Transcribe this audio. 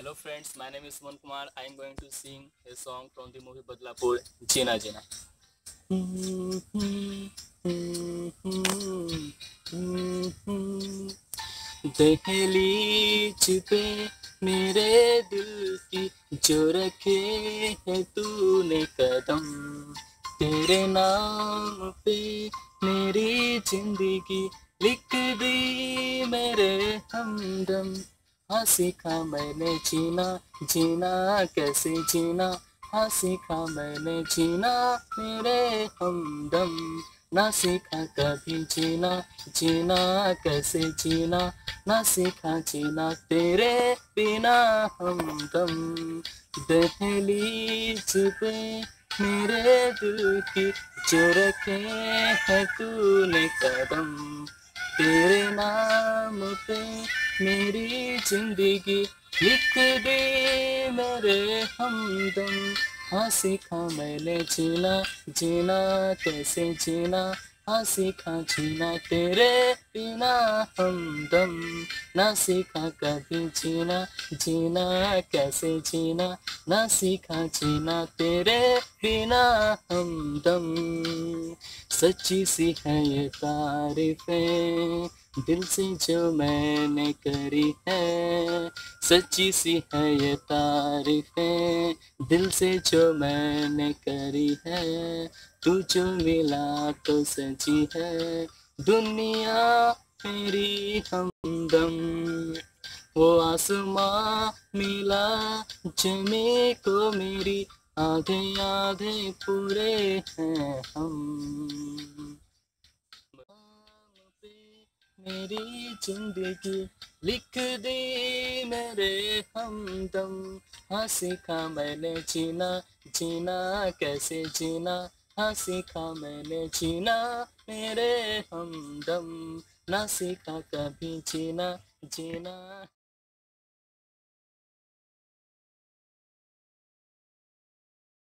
Hello friends my name is Suman Kumar I am going to sing a song from the movie Badlapur जीना जीना दहलीज मेरे दिल की जो रखे है तूने कदम। तेरे नाम पे मेरी ज़िंदगी लिख दी मेरे हमदम। हाँ सीखा मैंने जीना जीना, कैसे जीना? हाँ सीखा मैंने जीना, मेरे हमदम। ना सीखा कभी जीना जीना कैसे जीना? ना सीखा जीना तेरे बिना हमदम। दहलीज पे मेरे दिल की जो रखे है तूने कदम। तेरे नाम पे मेरी ज़िंदगी लिख दे मेरे हमदम। हाँ सीखा मैंने जीना जीना कैसे जीना? हाँ सीखा जीना तेरे बिना हमदम। ना सीखा कभी जीना जीना कैसे जीना? ना सीखा जीना तेरे बिना हमदम। सच्ची सी है ये तारीफें। दिल से जो मैंने करी है, सच्ची सी है ये तारीफें दिल से जो मैंने करी है, तू जो मिला तो सची है। दुनिया मेरी हमदम, वो आसमां मिला, जमी को मेरी आधे आधे पूरे हैं हम। मेरी ज़िंदगी लिख दे मेरे हमदम। हाँ सीखा मैंने जीना जीना कैसे जीना? हाँ सीखा मैंने जीना मेरे हमदम। ना सीखा कभी जीना जीना